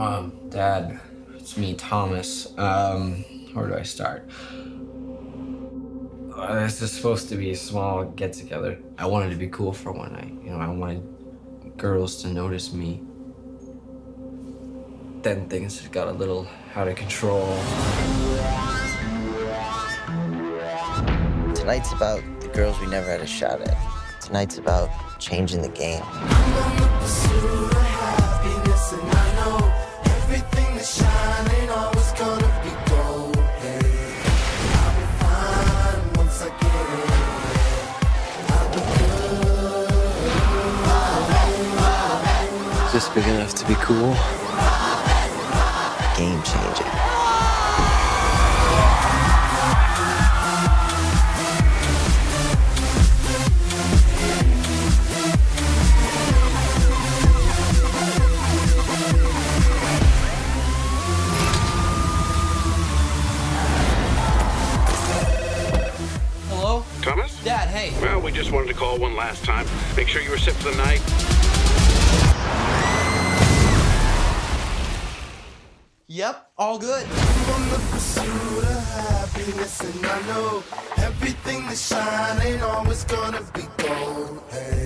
Mom, Dad, it's me, Thomas. Um, where do I start? Uh, this is supposed to be a small get together. I wanted to be cool for one night. You know, I wanted girls to notice me. Then things got a little out of control. Tonight's about the girls we never had a shot at. Tonight's about changing the game. Just big enough to be cool. Game changing. Hello? Thomas? Dad, hey. Well, we just wanted to call one last time. Make sure you were set for the night. Yep, all good. I know everything that shine ain't always gonna be gold. Hey.